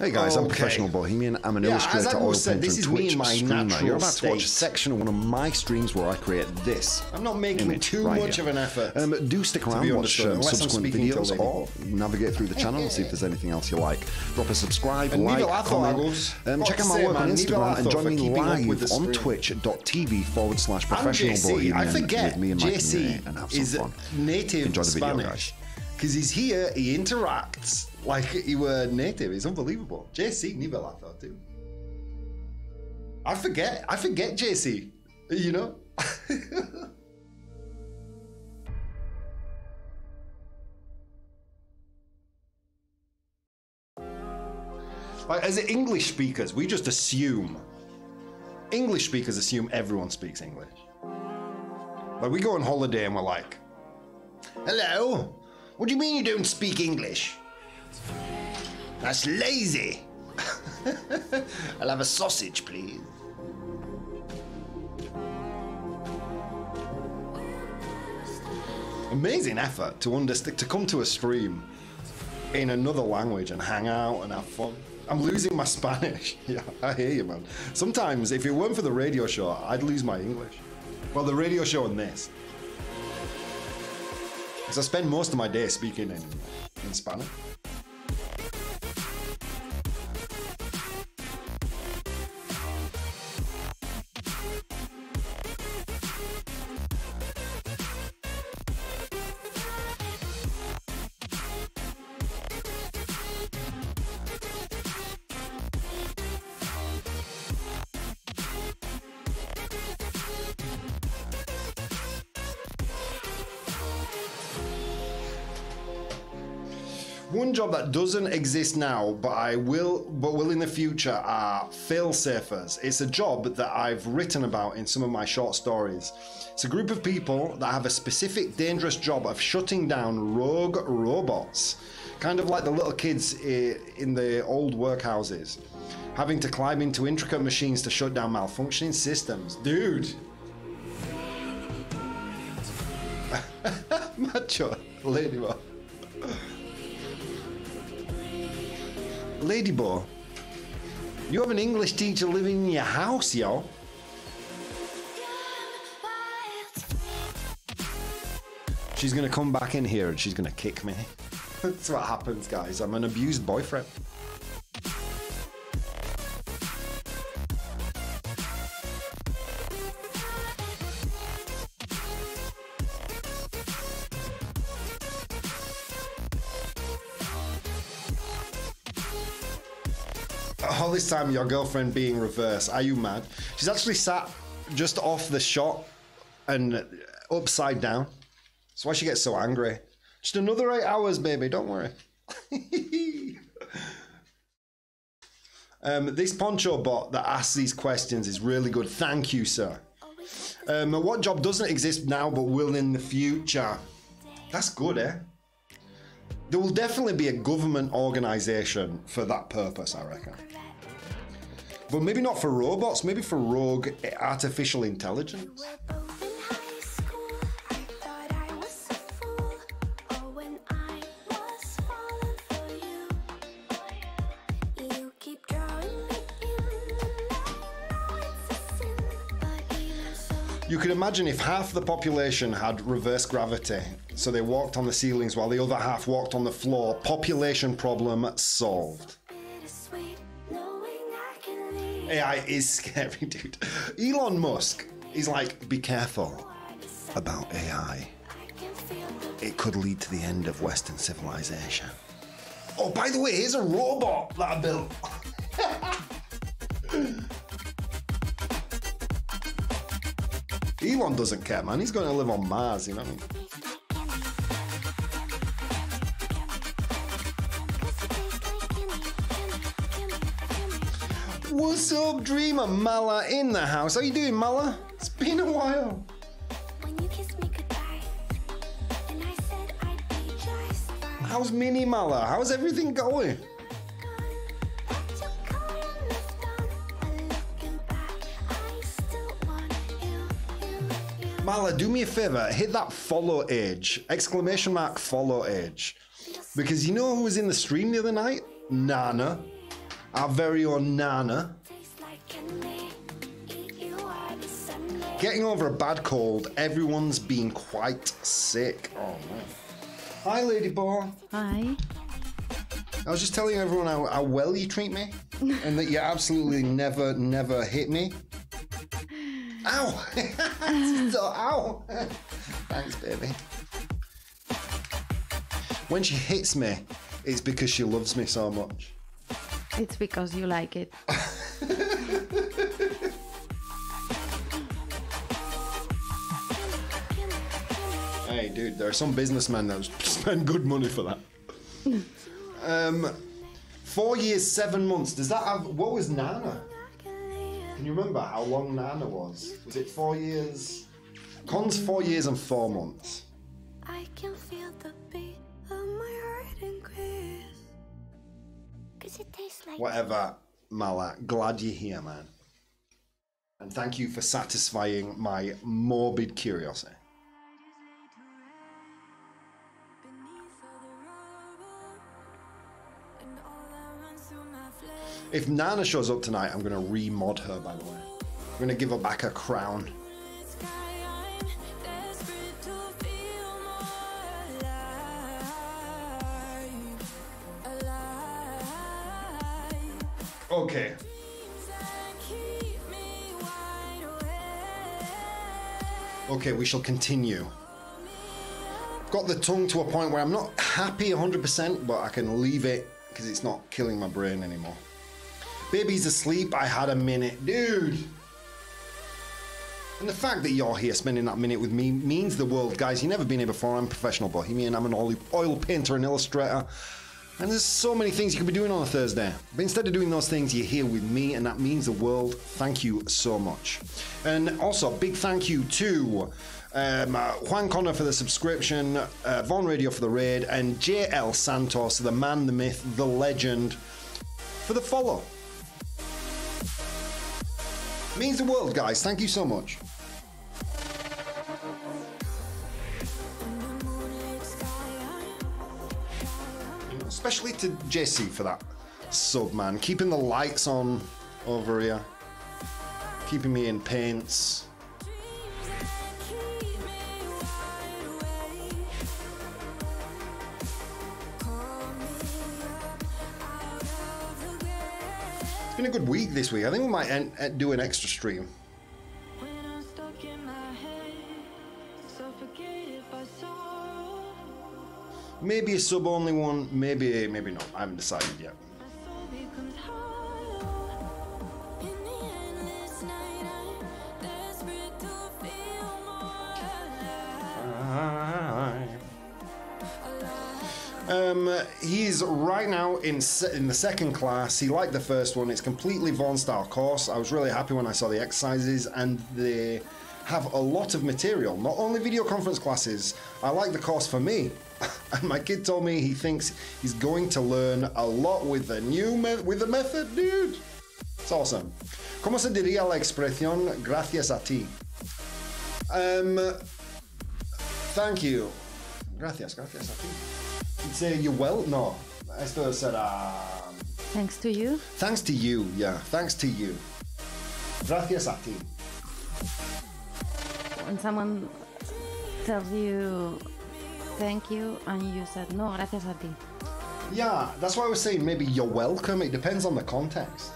Hey guys, I'm Okay. Professional Bohemian. I'm an Yeah, illustrator, oil said, painter, this and Twitch in my streamer. You're about to watch a section of one of my streams where I create this. I'm not making too right much here. of an effort. Um, do stick around, watch um, I'm subsequent videos, or navigate through the channel and see if there's anything else you like. Drop a subscribe, And like, neither I thought I comment. Um, check out my work man, on Instagram and join me keeping up with live on twitch.tv forward slash professional bohemian I forget with me and my JC community and have some fun. native Enjoy the video, Spanish. Because he's here, he interacts like he were native. It's unbelievable. JC never like that too. I forget. I forget JC. You know? like as English speakers, we just assume English speakers assume everyone speaks English. Like we go on holiday and we're like, "Hello, what do you mean you don't speak English? That's lazy. I'll have a sausage, please." Amazing effort to understand to come to a stream in another language and hang out and have fun. I'm losing my Spanish. Yeah, I hear you, man. Sometimes, if it weren't for the radio show, I'd lose my English. Well, the radio show and this. Because I spend most of my day speaking in, in Spanish. One job that doesn't exist now, but I will, but will in the future, are fail safers. It's a job that I've written about in some of my short stories. It's a group of people that have a specific dangerous job of shutting down rogue robots, kind of like the little kids in the old workhouses, having to climb into intricate machines to shut down malfunctioning systems. Dude, macho, ladybug. Ladybo, you have an English teacher living in your house, yo. She's gonna come back in here and she's gonna kick me. That's what happens, guys. I'm an abused boyfriend. Time your girlfriend being reverse are you mad? She's actually sat just off the shot and upside down. That's why she gets so angry. Just another eight hours baby don't worry. Um, this poncho bot that asks these questions is really good. Thank you sir. Um, what job doesn't exist now but will in the future? That's good eh? There will definitely be a government organization for that purpose, I reckon. But maybe not for robots, maybe for rogue artificial intelligence. You could imagine if half the population had reverse gravity, so they walked on the ceilings while the other half walked on the floor, population problem solved. AI is scary, dude. Elon Musk is like, be careful about AI. It could lead to the end of Western civilization. Oh, by the way, here's a robot that I built. Elon doesn't care, man. He's going to live on Mars, you know. What's up, dreamer? Mala in the house. How you doing, Mala? It's been a while. How's Mini Mala? How's everything going? Mala, do me a favor, hit that follow age, exclamation mark follow age. Because you know who was in the stream the other night? Nana. Our very own Nana. Getting over a bad cold, everyone's been quite sick. Oh man. Hi, Lady Boar. Hi. I was just telling everyone how, how well you treat me and that you absolutely never, never hit me. Ow! so, ow! Thanks, baby. When she hits me, it's because she loves me so much. It's because you like it. Hey, dude, there are some businessmen that spend good money for that. um, four years, seven months. Does that have? What was Nana? Can you remember how long Nana was? Was it four years? Con's four years and four months. I can Whatever, Mala. Glad you're here, man. And thank you for satisfying my morbid curiosity. If Nana shows up tonight, I'm going to remod her, by the way. I'm going to give her back her crown. Okay. Okay, we shall continue. Got the tongue to a point where I'm not happy 100%, but I can leave it because it's not killing my brain anymore. Baby's asleep, I had a minute. Dude! And the fact that you're here spending that minute with me means the world, guys. You've never been here before. I'm professional bohemian. I'm an oil painter and illustrator. And there's so many things you could be doing on a Thursday. But instead of doing those things, you're here with me, and that means the world. Thank you so much. And also, big thank you to um, uh, Juan Connor for the subscription, uh, Vaughan Radio for the raid, and JL Santos, the man, the myth, the legend, for the follow. Means the world, guys. Thank you so much. Especially to Jesse for that sub, man. Keeping the lights on over here. Keeping me in paints. It's been a good week this week. I think we might en- en- do an extra stream. Maybe a sub only one, maybe maybe not. I haven't decided yet. Um, he's right now in in the second class. He liked the first one. It's completely Vaughan style course. I was really happy when I saw the exercises, and they have a lot of material. Not only video conference classes. I like the course for me. And my kid told me he thinks he's going to learn a lot with the new with the method, dude. It's awesome. ¿Cómo se diría la expresión gracias a ti? Um, thank you. Gracias, gracias a ti. You'd say you well? No. Esto será. Thanks to you. Thanks to you, yeah. Thanks to you. Gracias a ti. When someone tells you thank you and you said no, gracias a ti. Yeah, that's why I was saying maybe you're welcome. It depends on the context.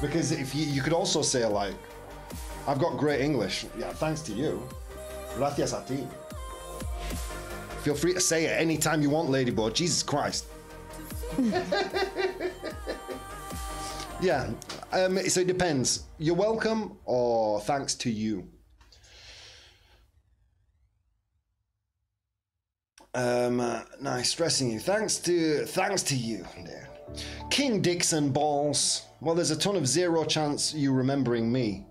Because if you, you could also say like, I've got great English. Yeah, thanks to you. Gracias a ti. Feel free to say it anytime you want, Ladybird. Jesus Christ. yeah, um, so it depends. You're welcome or thanks to you. Um, uh, nice dressing you. Thanks to thanks to you, there. King Dixon balls. Well, there's a ton of zero chance you remembering me.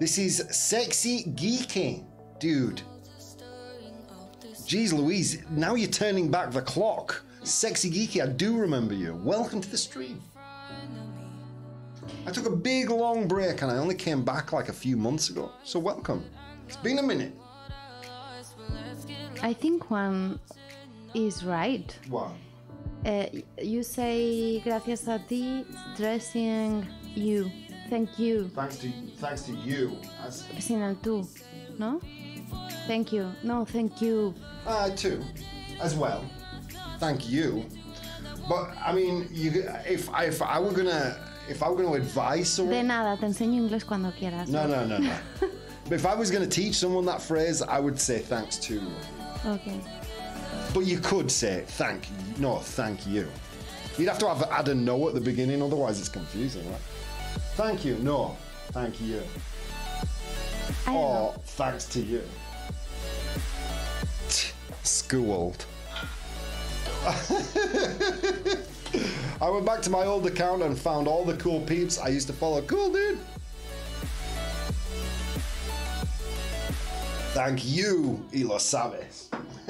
This is sexy geeky, dude. Jeez Louise, now you're turning back the clock. Sexy geeky, I do remember you. Welcome to the stream. I took a big long break and I only came back like a few months ago. So welcome. It's been a minute. I think Juan is right. What? Uh, you say gracias a ti, stressing you. Thank you. Thanks to thanks to you. Sin el tú, ¿no? Thank you. No, thank you. uh, too, as well. Thank you. But I mean, you if if I were gonna if I were gonna advise someone. De nada, te enseño inglés cuando quieras. No, no, no, no. but if I was going to teach someone that phrase, I would say thanks to. Okay. But you could say thank you. No, thank you. You'd have to have add a no at the beginning, otherwise it's confusing, right? Thank you. No, thank you. I Or thanks to you. Schooled. I went back to my old account and found all the cool peeps I used to follow. Cool, dude. Thank you, y lo sabes.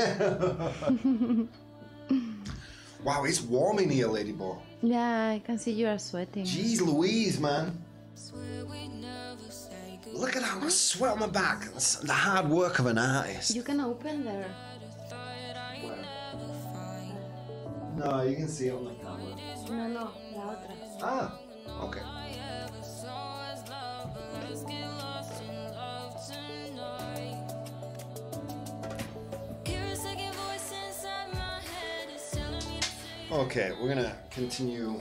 wow, it's warm in here, Ladybug. Yeah, I can see you are sweating. Jeez Louise, man. Look at how much sweat on my back. That's the hard work of an artist. You can open there. No, you can see it on the camera. No, no, la otra. Ah, okay. Okay, we're gonna continue.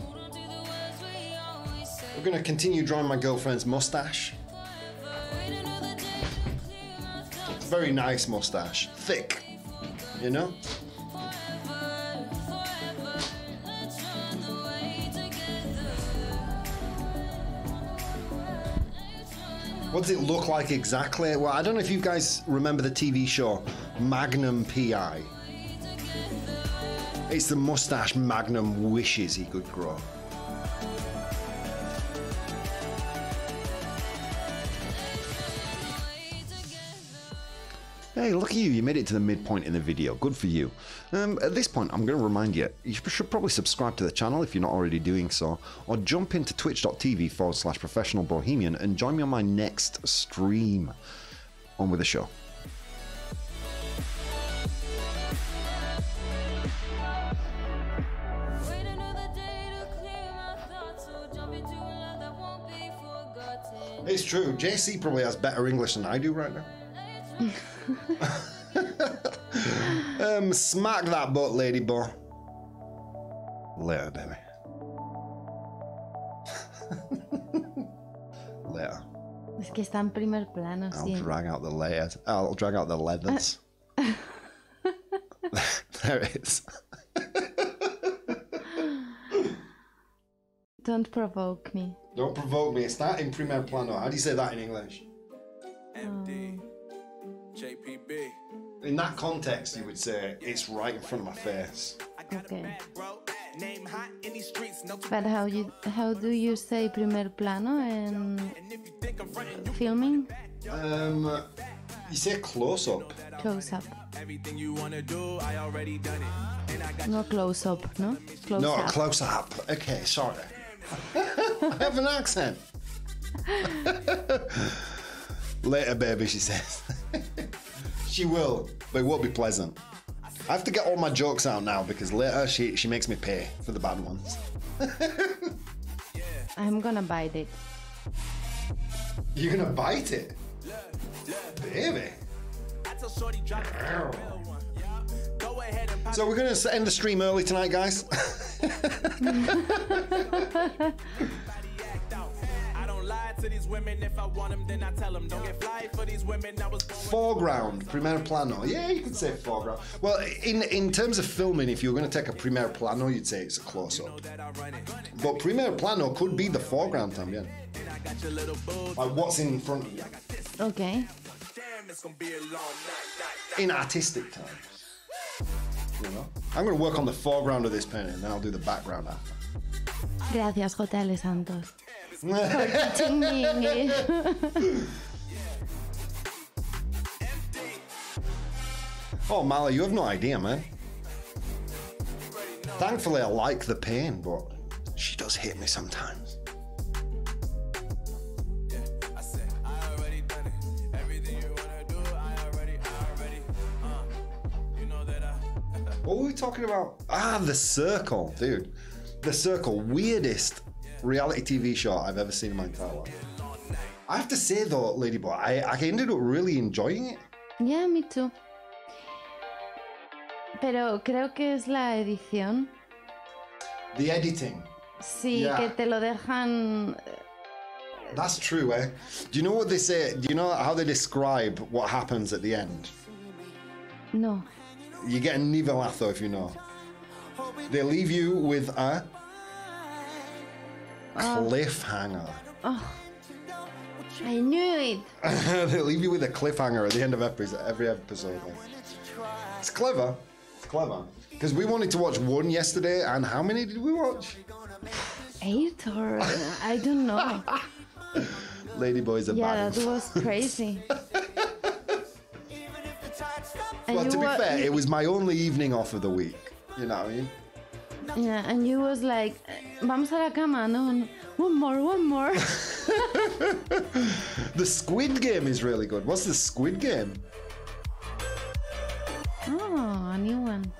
We're gonna continue drawing my girlfriend's mustache. Very nice mustache, thick, you know. What does it look like exactly? Well, I don't know if you guys remember the TV show Magnum PI. It's the mustache Magnum wishes he could grow. Hey, look at you. You made it to the midpoint in the video. Good for you. Um, at this point, I'm going to remind you, you should probably subscribe to the channel if you're not already doing so, or jump into twitch.tv forward slash professional bohemian and join me on my next stream. On with the show. It's true. JC probably has better English than I do right now. um, smack that butt, lady boy. Later, baby. Later. Es que está en primer plano, I'll sí. drag out the layers. I'll drag out the leathers. there it is. Don't provoke me. Don't provoke me. It's not in primer plano. How do you say that in English? MD. JPB. In that context, you would say it's right in front of my face. Okay. Bro, name hot in these streets. No But how you how do you say primer plano and filming? you think I'm frontin', you Um, you say close up. close up? everything you wanna do, I already done it. And I got No close up, no? Close No, up. close up. Okay, sorry. I have an accent. Later, baby, she says. she will, but it won't be pleasant. I have to get all my jokes out now because later she, she makes me pay for the bad ones. I'm gonna bite it. You're gonna bite it? Baby. I tell Shorty drop the real one. Yeah. Go ahead and pop So we're gonna end the stream early tonight, guys. I don't lie to these women. If I want them, then I tell them. Don't get fly for these women. I was born foreground, primer plano. Yeah, you could say foreground. Well, in in terms of filming, if you were going to take a primer plano, you'd say it's a close up. that I run it. But primer plano could be the foreground también. And I got your little boo. Like what's in front of you. Okay. Damn, it's gonna be a long night. night. In artistic terms. You know? I'm going to work on the foreground of this painting, and then I'll do the background after. Gracias, JL Santos. For teaching me English. Oh, Mala, you have no idea, man. Thankfully, I like the pain, but she does hit me sometimes. I. Oh, we talking about? Ah, The Circle, dude. The Circle, weirdest reality TV show I've ever seen in my entire life. I have to say though, Ladyboy, I, I ended up really enjoying it. Yeah, me too. Pero creo que es la edición. The editing. Sí, Yeah. que te lo dejan. That's true, eh? Do you know what they say? Do you know how they describe what happens at the end? No. You get a nivelazo if you know. They leave you with a oh. cliffhanger. Oh. I knew it. they leave you with a cliffhanger at the end of every episode. It's clever. It's clever. Because we wanted to watch one yesterday, and how many did we watch? Eight or I don't know. Ladyboys are Yeah, bad. that was crazy. Well, to be wa- fair, you- it was my only evening off of the week. You know what I mean? Yeah, and you was like, vamos a la cama, no, no. one more, one more. The Squid Game is really good. What's the Squid Game? oh, a new one.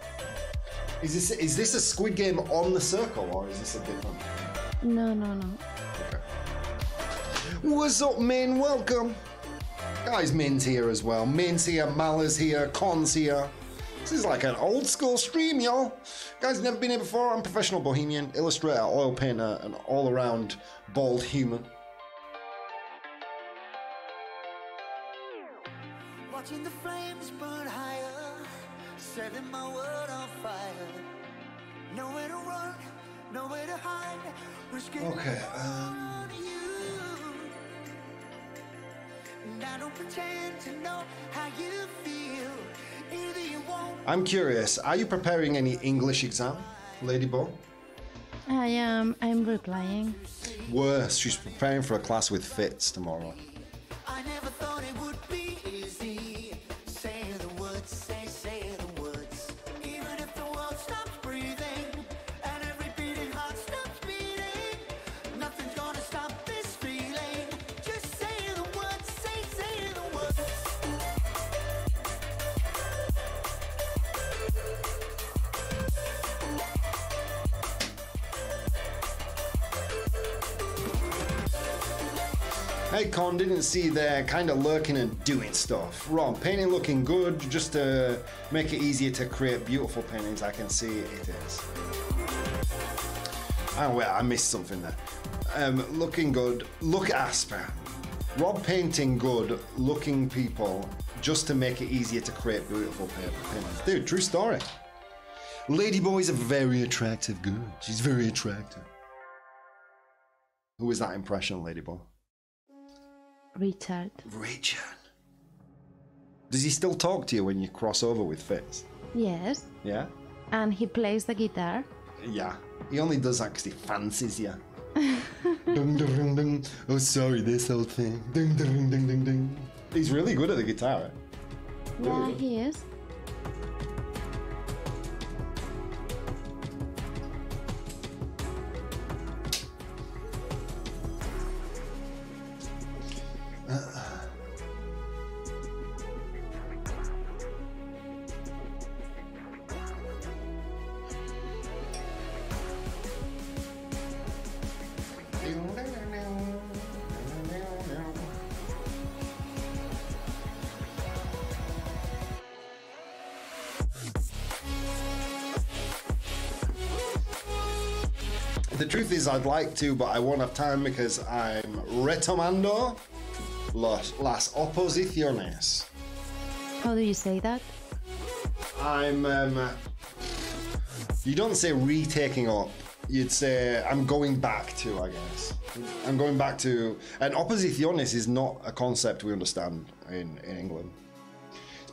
Is this is this a Squid Game on the circle or is this a different? No, no, no. What's up, man? Welcome. Guys, Min's here as well. Min's here, Mala's here, Con's here. This is like an old school stream, y'all. Guys, never been here before. I'm professional bohemian, illustrator, oil painter, and all around bald human. Watching the flames burn higher, setting my world on fire. Nowhere to run, nowhere to hide. Okay, um, I'm curious. Are you preparing any English exam, Lady Ladybug? I am. I'm replying. Worse, she's preparing for a class with Fitz tomorrow. See you there, kind of lurking and doing stuff. Ron, painting looking good, just to make it easier to create beautiful paintings, I can see it is. Oh wait, I missed something there. Um, looking good, look at Asper. Rob painting good, looking people, just to make it easier to create beautiful paintings. Dude, true story. Ladyboy's a very attractive girl. She's very attractive. Who was that impression, Ladyboy? Richard. Richard. Does he still talk to you when you cross over with Fitz? Yes. Yeah? And he plays the guitar. Yeah. He only does that because he fancies you. dung, dung, dung. Oh, sorry, this whole thing. He's really good at the guitar. eh? Yeah, he is. The truth is, I'd like to, but I won't have time because I'm retomando las, las oposiciones. How do you say that? I'm. Um, you don't say retaking up. You'd say I'm going back to. I guess I'm going back to. And oposiciones is not a concept we understand in in England.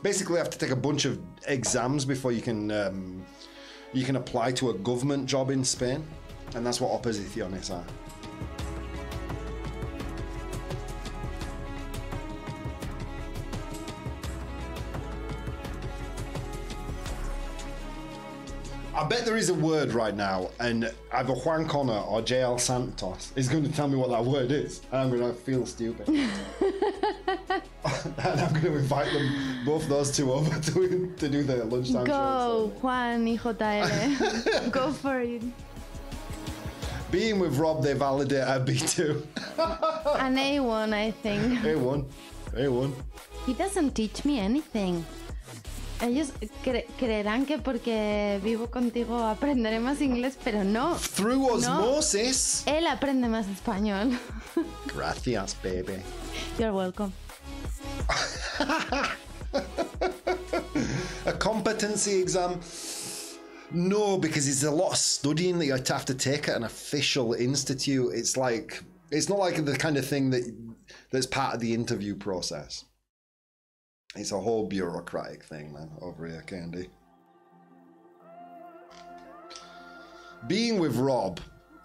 Basically, you have to take a bunch of exams before you can um, you can apply to a government job in Spain, and that's what oposiciones are. I bet there is a word right now, and either Juan Connor or JL Santos is going to tell me what that word is, and I'm going to feel stupid. and I'm going to invite them, both those two, over to, to do the lunchtime Go, show. Juan y JL. Go for it. Being with Rob, they validate a B2. An A1, I think. A1. A1. He doesn't teach me anything. Ellos cre- creerán que porque vivo contigo aprenderé más inglés, pero no. Through osmosis. Él aprende más español. Gracias, baby. You're welcome. A competency exam? No, because it's a lot of studying that you have to take at an official institute. It's like it's not like the kind of thing that that's part of the interview process. It's a whole bureaucratic thing, man, over here, Candy. Being with Rob,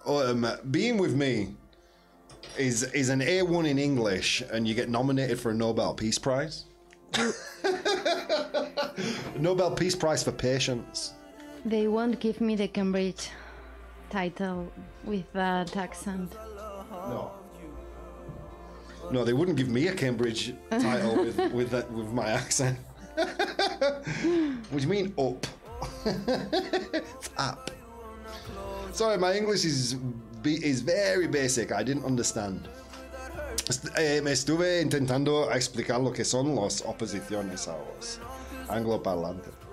um, being with me, is is an A1 in English, and you get nominated for a Nobel Peace Prize. Nobel Peace Prize for patience. They won't give me the Cambridge title with that accent. No. No, they wouldn't give me a Cambridge title with with that with my accent. what do you mean up? it's up. Sorry, my English is is very basic. I didn't understand. Eh, me estuve intentando explicar lo que son las oposiciones a los angloparlantes.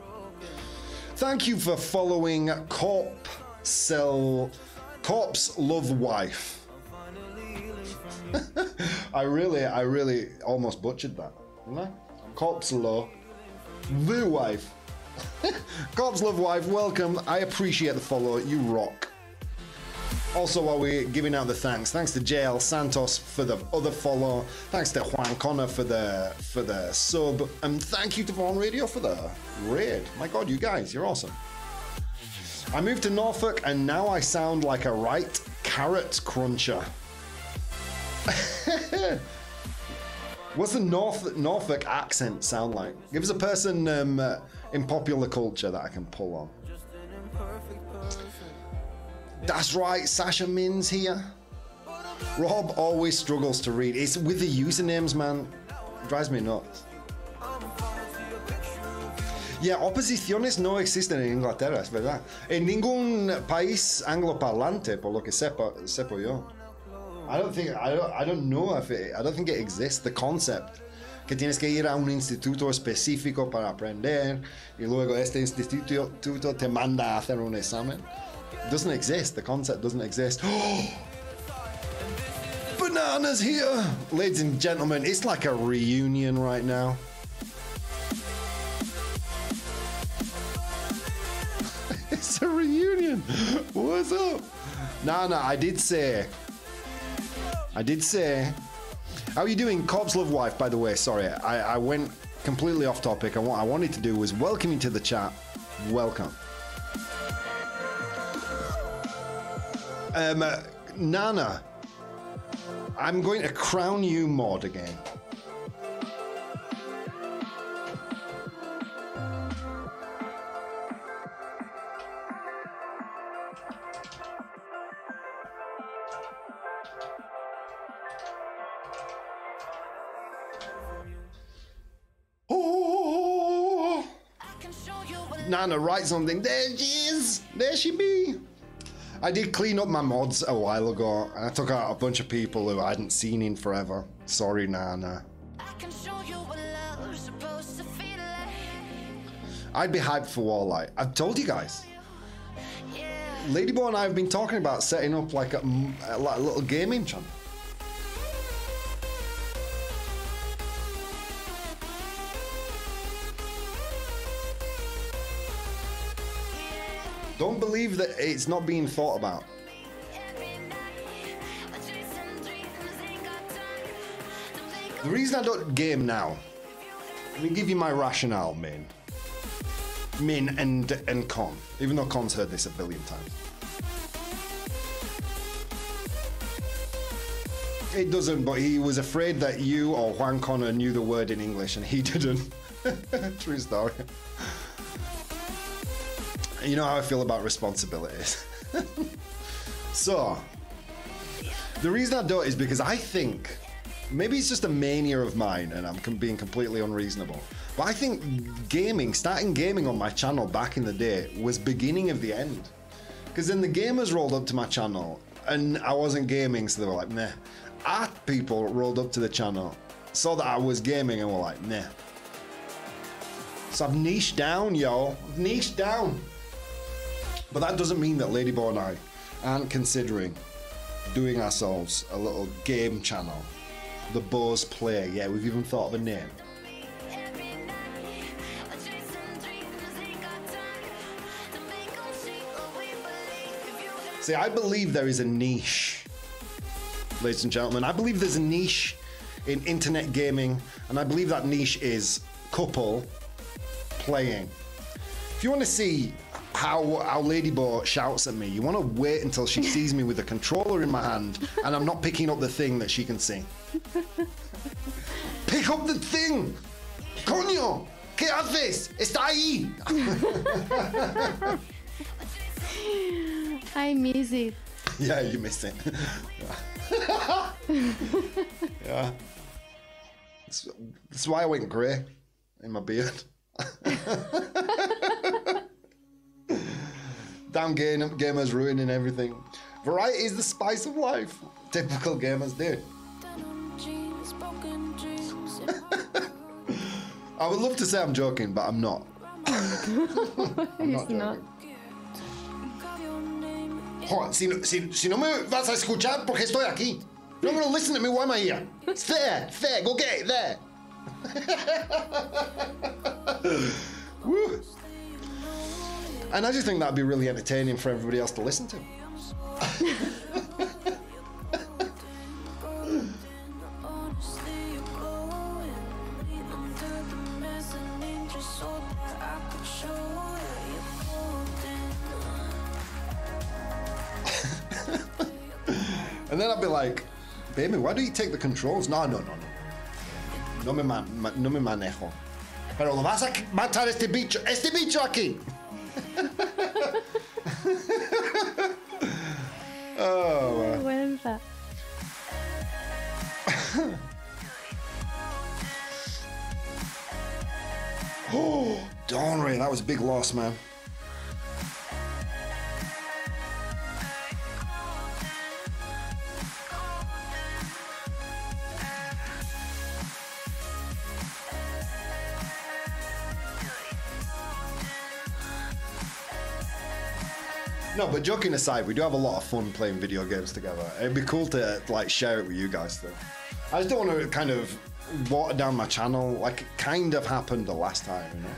Thank you for following Corp Cell Corpse Love Wife. I really, I really almost butchered that, didn't I? Corpse Love The Wife. Corpse Love Wife, welcome. I appreciate the follow. You rock. Also, while we're giving out the thanks, thanks to JL Santos for the other follow. Thanks to Juan Connor for the for the sub, and thank you to Vaughan Radio for the raid. My God, you guys, you're awesome. I moved to Norfolk, and now I sound like a right carrot cruncher. What's the North Norfolk accent sound like? Give us a person um, uh, in popular culture that I can pull on. That's right, Sasha Min's here. Rob always struggles to read. It's with the usernames, man. It drives me nuts. Yeah, oposiciones no existen en Inglaterra, es verdad. En ningún país angloparlante, por lo que sepa, sepo yo. I don't think I don't I don't know if it, I don't think it exists. The concept que tienes que ir a un instituto específico para aprender y luego este instituto te manda a hacer un examen. Doesn't exist. The concept doesn't exist. Bananas here, ladies and gentlemen. It's like a reunion right now. it's a reunion. What's up? Nah, nah. I did say. I did say. How are you doing, Cobb's Love Wife? By the way, sorry, I, I went completely off topic. And what I wanted to do was welcome you to the chat. Welcome. Um, uh, Nana, I'm going to crown you mod again. Oh, Nana, write something. There she is. There she be. I did clean up my mods a while ago, and I took out a bunch of people who I hadn't seen in forever. Sorry, Nana. I'd be hyped for Warlight. I've told you guys. Ladyboy and I have been talking about setting up like a, m- a li- a little gaming channel. Don't believe that it's not being thought about. The reason I don't game now, let me give you my rationale, Min. Min and and Con, even though Con's heard this a billion times. It doesn't, but he was afraid that you or Juan Connor knew the word in English and he didn't. True story. You know how I feel about responsibilities. so, the reason I don't is because I think maybe it's just a mania of mine and I'm being completely unreasonable. But I think gaming, starting gaming on my channel back in the day, was beginning of the end. Because then the gamers rolled up to my channel and I wasn't gaming, so they were like, meh. Art people rolled up to the channel, saw that I was gaming and were like, meh. So I've niched down, yo. I've niched down. But that doesn't mean that Ladyboy and I aren't considering doing ourselves a little game channel. The Bows Play. Yeah, we've even thought of a name. See, I believe there is a niche, ladies and gentlemen. I believe there's a niche in internet gaming, and I believe that niche is couple playing. If you want to see how Ladyboy shouts at me, you want to wait until she sees me with a controller in my hand and I'm not picking up the thing that she can see. Pick up the thing! Coño! ¿Qué haces? Está ahí! I miss it. yeah, you missed it. yeah. yeah. That's, that's why I went grey in my beard. Damn game, gamers ruining everything. Variety is the spice of life. Typical gamers do. I would love to say I'm joking, but I'm not. I'm not. Joder, si, si, si no me vas a escuchar, porque estoy aquí. You're not gonna listen to me, why am I here? It's there, it's there, go get it, there. Woo. And I just think that'd be really entertaining for everybody else to listen to. And then I'd be like, baby, why do you take the controls? No, no, no, no. No me, man, no me manejo. Pero lo vas a matar este bicho, este bicho aquí. Oh, man. Vergüenza. Oh, Donry, that was a big loss, man. No, but joking aside, we do have a lot of fun playing video games together. It'd be cool to like share it with you guys though. I just don't want to kind of water down my channel like it kind of happened the last time, you know.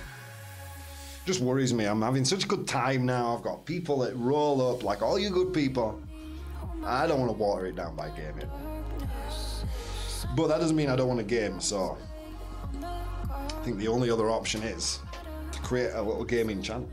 Just worries me. I'm having such a good time now. I've got people that roll up like all you good people. I don't want to water it down by gaming. But that doesn't mean I don't want to game, so I think the only other option is to create a little gaming channel.